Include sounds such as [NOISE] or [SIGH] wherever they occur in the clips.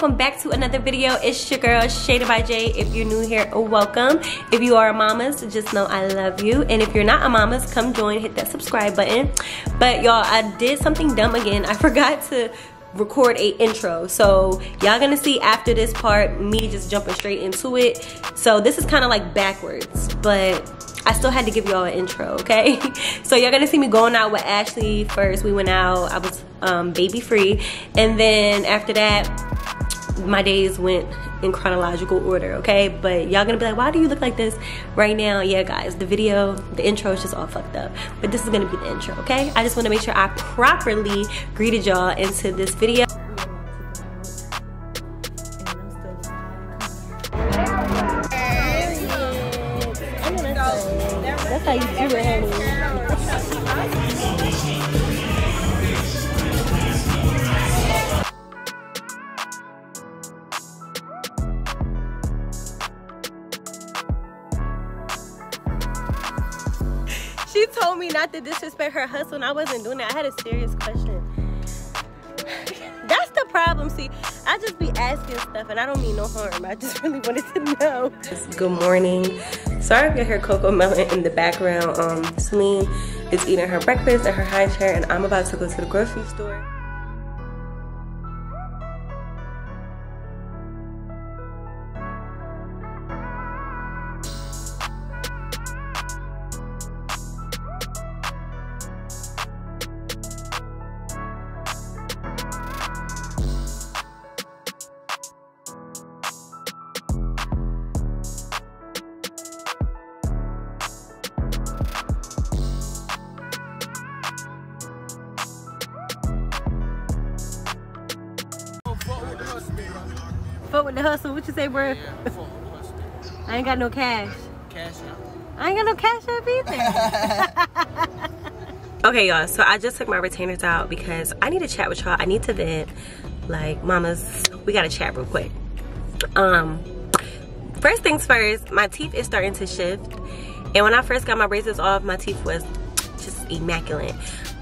welcome back to another video. It's your girl shaded by Jade. If you're new here welcome. If you are a mamas just know I love you. And if you're not a mamas come join. Hit that subscribe button. But y'all I did something dumb again. I [LAUGHS] forgot to record a intro. So y'all gonna see after this part me just jumping straight into it. So this is kind of like backwards but I still had to give y'all an intro, okay? [LAUGHS] So y'all gonna see me going out with Ashley. First. We went out, I was um, baby free. And then after that, my days went in chronological order, okay? But y'all gonna be like, why do you look like this right now? Yeah, guys, the video, the intro is just all fucked up. But this is gonna be the intro, okay? I just wanna make sure I properly greeted y'all into this video. She told me not to disrespect her hustle and I wasn't doing that. I had a serious question. That's the problem. See, I just be asking stuff and I don't mean no harm. I just really wanted to know. Good morning. Sorry if you hear Cocomelon in the background. Um, Celine is eating her breakfast in her high chair and I'm about to go to the grocery store. With the hustle. What you say, bro? I ain't got no cash. Cash up. I ain't got no cash up either. [LAUGHS] okay, y'all. So I just took my retainers out because I need to chat with y'all. I need to vent. Like, mamas, we gotta chat real quick. Um, first things first, my teeth is starting to shift. And when I first got my braces off, my teeth was just immaculate.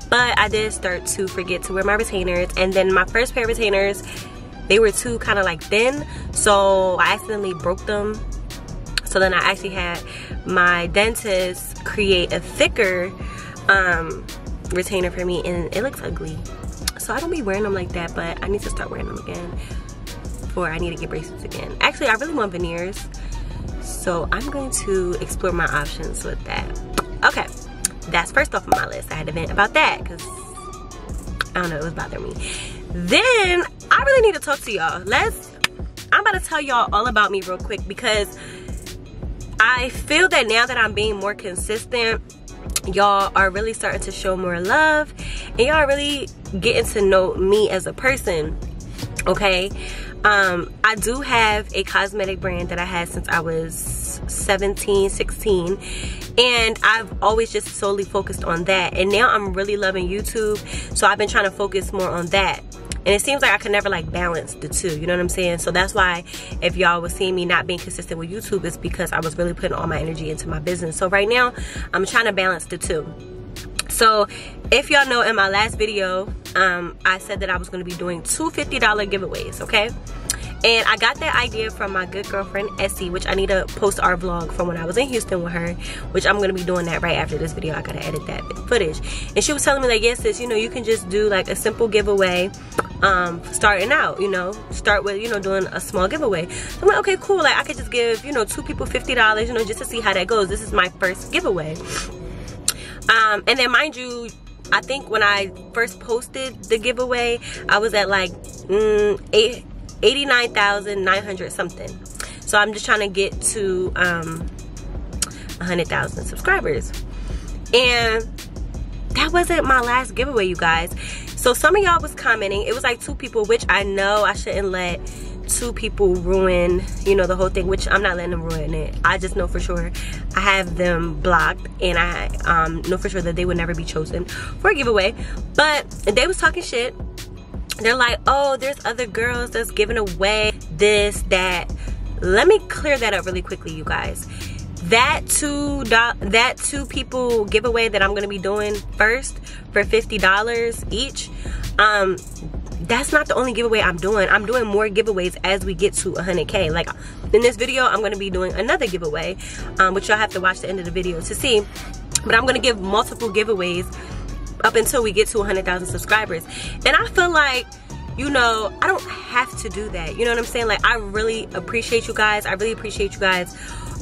But I did start to forget to wear my retainers. And then my first pair of retainers, they were too kind of like thin. So I accidentally broke them. So then I actually had my dentist create a thicker um, retainer for me and it looks ugly. So I don't be wearing them like that, but I need to start wearing them again before I need to get braces again. Actually, I really want veneers. So I'm going to explore my options with that. Okay, that's first off of my list. I had to vent about that because I don't know, it was bothering me. Then I really need to talk to y'all. Let's, I'm about to tell y'all all about me real quick because I feel that now that I'm being more consistent, y'all are really starting to show more love and y'all really getting to know me as a person okay? Um i do have a cosmetic brand that i had since i was 17 16 and i've always just solely focused on that. And now i'm really loving youtube so i've been trying to focus more on that and it seems like I could never like balance the two you know what I'm saying? So that's why if y'all was seeing me not being consistent with YouTube it's because I was really putting all my energy into my business. So right now I'm trying to balance the two. So if y'all know in my last video um, I said that I was going to be doing two $50 giveaways okay and I got that idea from my good girlfriend Essie which I need to post our vlog from when I was in Houston with her which I'm gonna be doing that right after this video I gotta edit that footage and she was telling me like yes sis you know you can just do like a simple giveaway um, starting out, you know, start with, you know, doing a small giveaway. I'm like, okay, cool. Like I could just give, you know, two people $50, you know, just to see how that goes. This is my first giveaway. Um, and then mind you, I think when I first posted the giveaway, I was at like mm, 89,900 something. So I'm just trying to get to um, 100,000 subscribers. And that wasn't my last giveaway, you guys. So some of y'all was commenting. It was like two people, which I know I shouldn't let two people ruin, you know, the whole thing, which I'm not letting them ruin it. I just know for sure I have them blocked and I um, know for sure that they would never be chosen for a giveaway. But they was talking shit. They're like, oh, there's other girls that's giving away this, that. Let me clear that up really quickly, you guys that two that two people giveaway that I'm gonna be doing first for $50 each um that's not the only giveaway I'm doing. I'm doing more giveaways as we get to 100K. Like in this video, I'm gonna be doing another giveaway, um, which y'all have to watch the end of the video to see. But I'm gonna give multiple giveaways up until we get to 100,000 subscribers. And I feel like, you know, I don't have to do that. You know what I'm saying? Like, I really appreciate you guys. I really appreciate you guys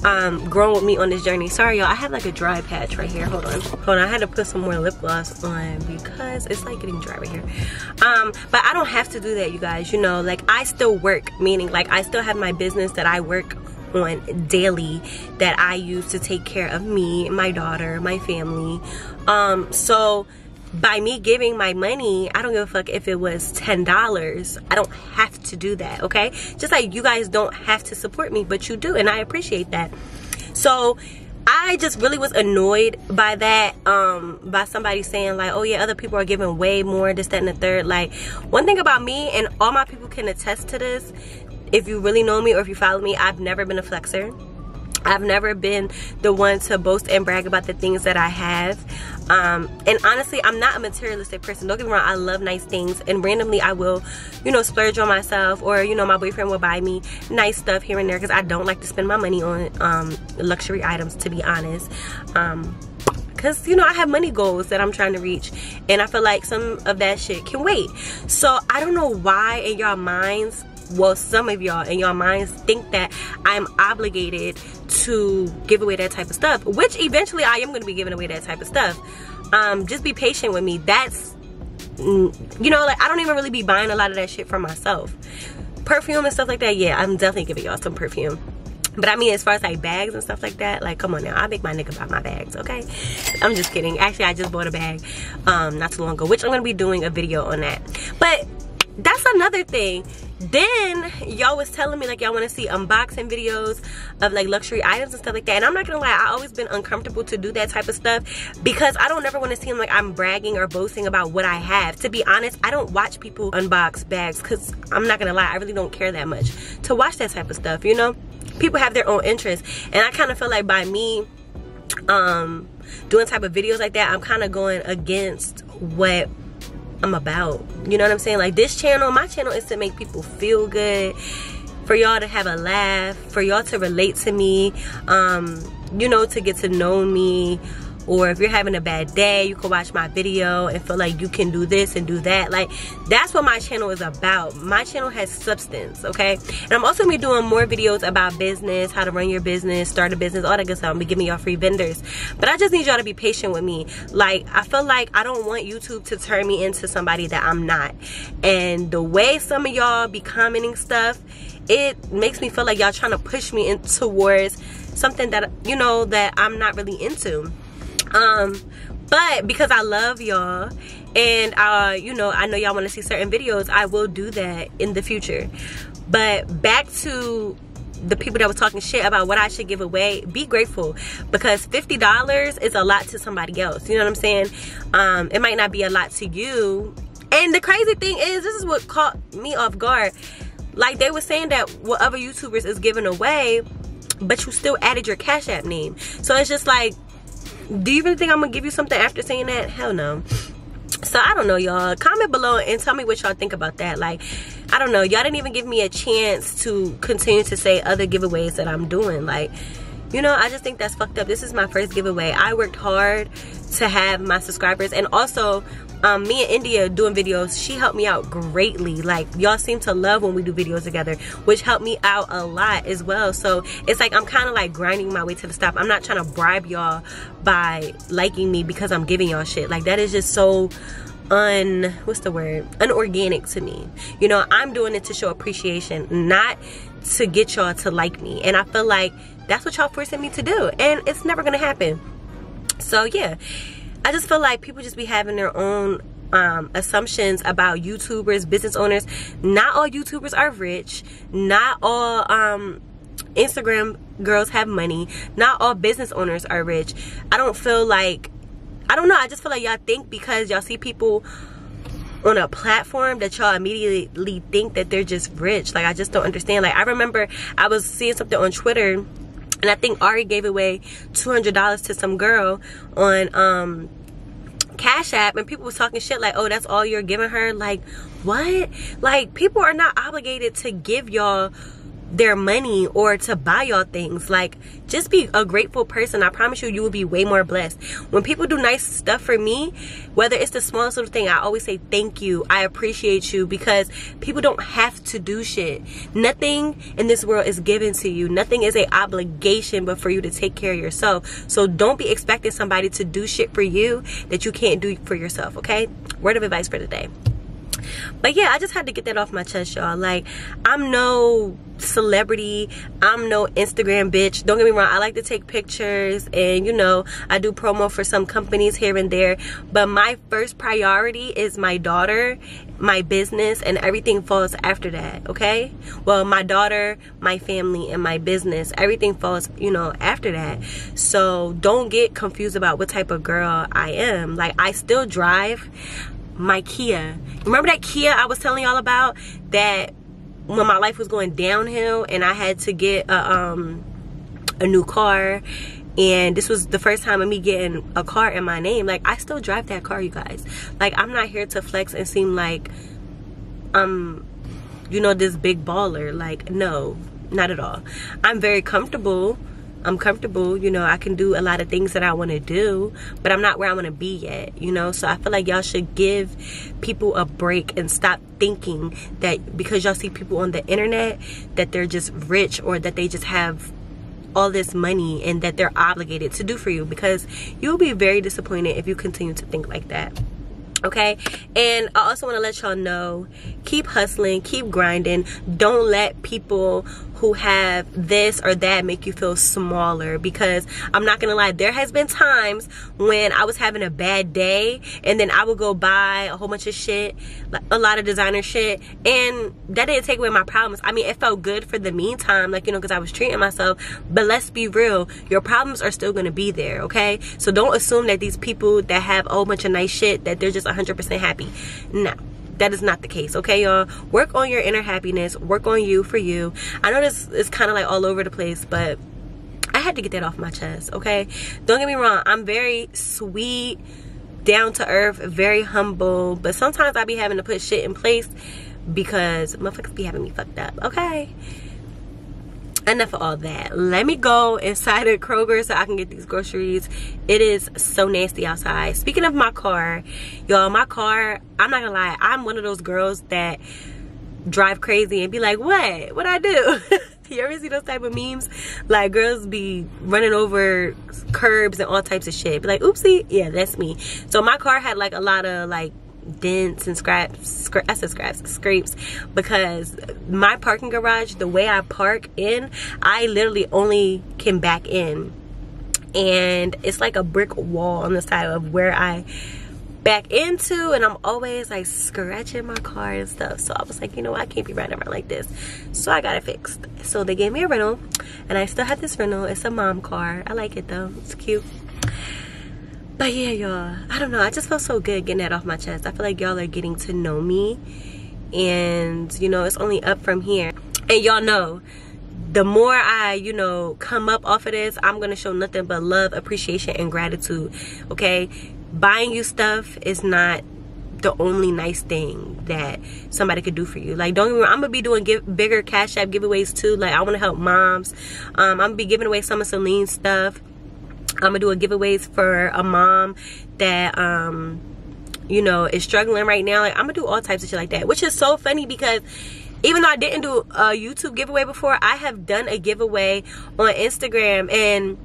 um, growing with me on this journey. Sorry, y'all. I have like a dry patch right here. Hold on. Hold on. I had to put some more lip gloss on because it's like getting dry right here. Um, but I don't have to do that, you guys. You know, like I still work, meaning like I still have my business that I work on daily that I use to take care of me, my daughter, my family. Um, so by me giving my money, I don't give a fuck if it was $10. I don't have to do that, okay? Just like you guys don't have to support me, but you do, and I appreciate that. So, I just really was annoyed by that, um, by somebody saying like, oh yeah, other people are giving way more, this, that, and the third. Like, one thing about me, and all my people can attest to this, if you really know me or if you follow me, I've never been a flexer. I've never been the one to boast and brag about the things that I have. Um, and honestly, I'm not a materialistic person. Don't get me wrong, I love nice things. And randomly, I will, you know, splurge on myself. Or, you know, my boyfriend will buy me nice stuff here and there because I don't like to spend my money on um, luxury items, to be honest. Um, because you know i have money goals that i'm trying to reach and i feel like some of that shit can wait so i don't know why in y'all minds well some of y'all in your minds think that i'm obligated to give away that type of stuff which eventually i am going to be giving away that type of stuff um just be patient with me that's mm, you know like i don't even really be buying a lot of that shit for myself perfume and stuff like that yeah i'm definitely giving y'all some perfume but I mean, as far as like bags and stuff like that, like come on now, I make my nigga buy my bags, okay? I'm just kidding. Actually, I just bought a bag um, not too long ago, which I'm gonna be doing a video on that. But that's another thing then y'all was telling me like y'all want to see unboxing videos of like luxury items and stuff like that. And i'm not gonna lie i always been uncomfortable to do that type of stuff because i don't ever want to seem like i'm bragging or boasting about what i have. To be honest i don't watch people unbox bags because i'm not gonna lie i really don't care that much to watch that type of stuff you know? People have their own interests and i kind of feel like by me um doing type of videos like that i'm kind of going against what I'm about. You know what I'm saying? Like this channel, my channel is to make people feel good, for y'all to have a laugh, for y'all to relate to me, um, you know, to get to know me, or if you're having a bad day you can watch my video and feel like you can do this and do that. Like that's what my channel is about. My channel has substance okay? And i'm also gonna be doing more videos about business how to run your business start a business all that good stuff. I'm gonna be giving y'all free vendors. But i just need y'all to be patient with me. Like i feel like i don't want youtube to turn me into somebody that i'm not. And the way some of y'all be commenting stuff it makes me feel like y'all trying to push me in towards something that you know that i'm not really into um but because i love y'all and uh you know i know y'all want to see certain videos i will do that in the future but back to the people that were talking shit about what I should give away, be grateful because $50 is a lot to somebody else. You know what I'm saying? Um, it might not be a lot to you. And the crazy thing is, this is what caught me off guard. Like they were saying that what other YouTubers is giving away, but you still added your Cash App name. So it's just like, do you really think i'm gonna give you something after saying that? Hell no. So i don't know y'all. Comment below and tell me what y'all think about that. Like i don't know. Y'all didn't even give me a chance to continue to say other giveaways that i'm doing. Like you know i just think that's fucked up this is my first giveaway i worked hard to have my subscribers and also um, me and India doing videos, she helped me out greatly. Like y'all seem to love when we do videos together, which helped me out a lot as well. So it's like I'm kind of like grinding my way to the top. I'm not trying to bribe y'all by liking me because I'm giving y'all shit. Like that is just so un what's the word unorganic to me you know i'm doing it to show appreciation not to get y'all to like me and i feel like that's what y'all forcing me to do and it's never gonna happen so yeah I just feel like people just be having their own um, assumptions about YouTubers, business owners. Not all YouTubers are rich. Not all um, Instagram girls have money. Not all business owners are rich. I don't feel like, I don't know. I just feel like y'all think because y'all see people on a platform that y'all immediately think that they're just rich. Like, I just don't understand. Like, I remember I was seeing something on Twitter and I think Ari gave away $200 to some girl on um Cash App and people was talking shit like, oh, that's all you're giving her. Like, what? Like, people are not obligated to give y'all their money or to buy y'all things. Like, just be a grateful person. I promise you, you will be way more blessed. When people do nice stuff for me, whether it's the smallest little thing, I always say thank you. I appreciate you because people don't have to do shit. Nothing in this world is given to you. Nothing is a obligation but for you to take care of yourself. So don't be expecting somebody to do shit for you that you can't do for yourself, okay? Word of advice for today. But yeah, I just had to get that off my chest, y'all. Like, I'm no celebrity. I'm no Instagram bitch. Don't get me wrong. I like to take pictures and, you know, I do promo for some companies here and there. But my first priority is my daughter, my business, and everything falls after that, okay? Well, my daughter, my family, and my business, everything falls, you know, after that. So don't get confused about what type of girl I am. Like, I still drive my Kia. Remember that Kia I was telling y'all about? That when my life was going downhill and I had to get a, um, a new car. And this was the first time of me getting a car in my name. Like I still drive that car you guys. Like I'm not here to flex and seem like I'm you know this big baller. Like no not at all. I'm very comfortable I'm comfortable, you know, I can do a lot of things that I want to do, but I'm not where I want to be yet, you know? So I feel like y'all should give people a break and stop thinking that because y'all see people on the internet that they're just rich or that they just have all this money and that they're obligated to do for you because you'll be very disappointed if you continue to think like that okay and i also want to let y'all know keep hustling keep grinding don't let people who have this or that make you feel smaller. Because I'm not gonna lie there has been times when I was having a bad day and then I would go buy a whole bunch of shit a lot of designer shit and that didn't take away my problems. I mean it felt good for the meantime like you know because I was treating myself but let's be real your problems are still gonna be there okay? So don't assume that these people that have a whole bunch of nice shit that they're just 100% happy. No that is not the case okay y'all? Work on your inner happiness. Work on you for you. I know this is kind of like all over the place but i had to get that off my chest okay? Don't get me wrong i'm very sweet down to earth very humble but sometimes i be having to put shit in place because motherfuckers be having me fucked up okay enough of all that. Let me go inside of kroger so i can get these groceries. It is so nasty outside. Speaking of my car y'all my car i'm not gonna lie i'm one of those girls that drive crazy and be like what? What i do? [LAUGHS] You ever see those type of memes? Like girls be running over curbs and all types of shit. Be like oopsie. Yeah that's me. So my car had like a lot of like dents and scraps, scra I said scraps, scrapes, because my parking garage, the way I park in, I literally only can back in. And it's like a brick wall on the side of where I back into and I'm always like scratching my car and stuff. So I was like, you know, I can't be riding around like this. So I got it fixed. So they gave me a rental and I still have this rental. It's a mom car. I like it though. It's cute. But yeah, y'all, I don't know. I just felt so good getting that off my chest. I feel like y'all are getting to know me. And, you know, it's only up from here. And y'all know, the more I, you know, come up off of this, I'm going to show nothing but love, appreciation, and gratitude. Okay? Buying you stuff is not the only nice thing that somebody could do for you. Like, don't wrong, I'm gonna be doing give, bigger Cash App giveaways too. Like, I wanna help moms. Um, I'm gonna be giving away some of Celine's stuff. I'm gonna do a giveaways for a mom that um you know is struggling right now. Like I'm gonna do all types of shit like that, which is so funny because even though I didn't do a YouTube giveaway before, I have done a giveaway on Instagram and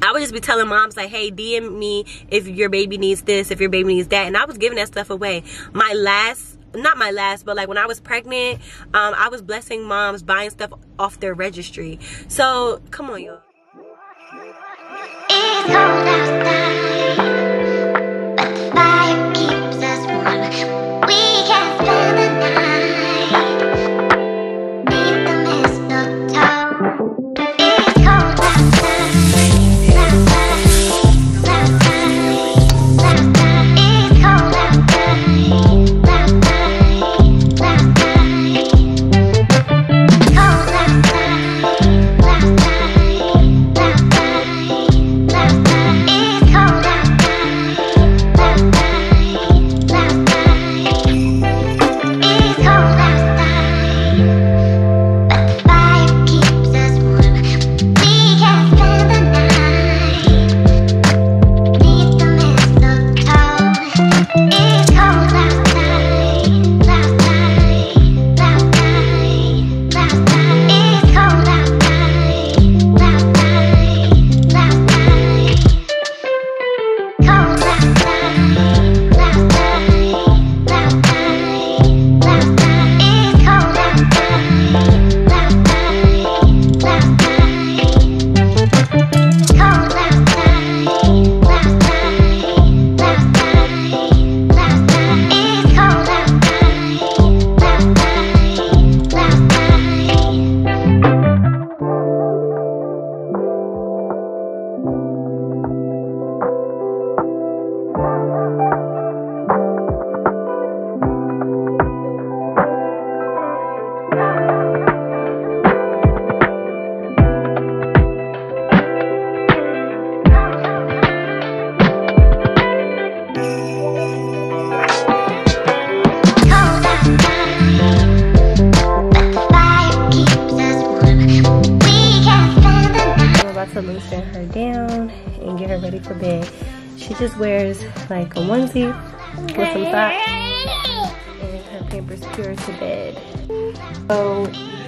I would just be telling moms like, hey, DM me if your baby needs this, if your baby needs that. And I was giving that stuff away. My last, not my last, but like when I was pregnant, um, I was blessing moms buying stuff off their registry. So come on, y'all. It's cold outside.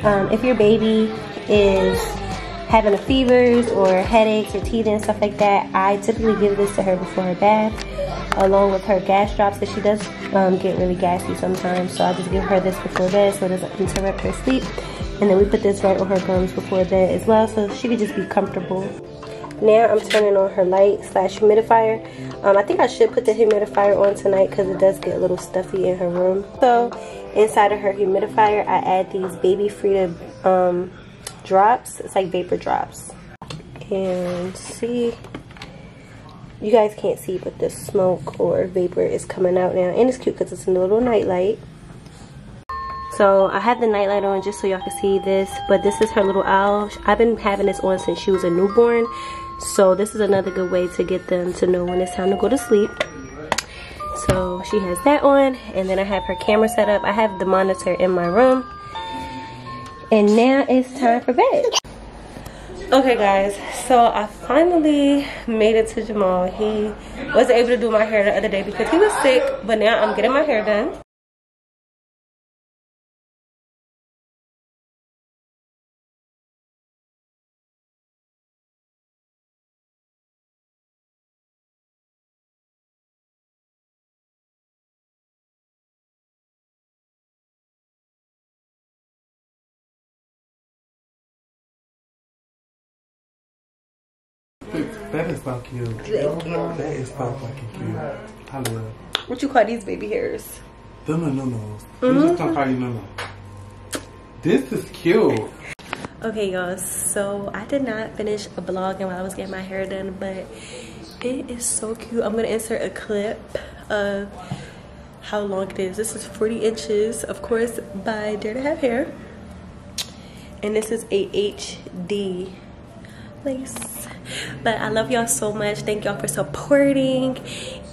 Um, if your baby is having a fevers or headaches or teething and stuff like that, I typically give this to her before her bath along with her gas drops that she does um, get really gassy sometimes. So I just give her this before bed so it doesn't interrupt her sleep. And then we put this right on her gums before bed as well so she could just be comfortable. Now I'm turning on her light slash humidifier. Um, I think I should put the humidifier on tonight because it does get a little stuffy in her room. So inside of her humidifier, I add these Baby Frida um, drops. It's like vapor drops. And see, you guys can't see, but the smoke or vapor is coming out now. And it's cute because it's a little night light. So I have the nightlight on just so y'all can see this. But this is her little owl. I've been having this on since she was a newborn. So this is another good way to get them to know when it's time to go to sleep. She has that on. And then I have her camera set up. I have the monitor in my room. And now it's time for bed. Okay guys, so I finally made it to Jamal. He wasn't able to do my hair the other day because he was sick. But now I'm getting my hair done. That is so cute. That is so fucking cute. I love. What you call these baby hairs? Them are no-nos. We just don't call you no-no. This is cute. Okay, y'all. So I did not finish a vlogging while I was getting my hair done, but it is so cute. I'm gonna insert a clip of how long it is. This is 40 inches, of course, by Dare to Have Hair. And this is a HD lace but i love y'all so much. Thank y'all for supporting.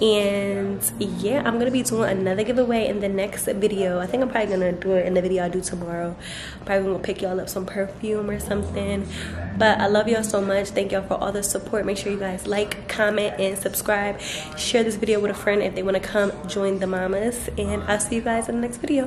And yeah i'm gonna be doing another giveaway in the next video. I think i'm probably gonna do it in the video i do tomorrow. Probably gonna pick y'all up some perfume or something. But i love y'all so much. Thank y'all for all the support. Make sure you guys like comment and subscribe. Share this video with a friend if they want to come join the mamas. And i'll see you guys in the next video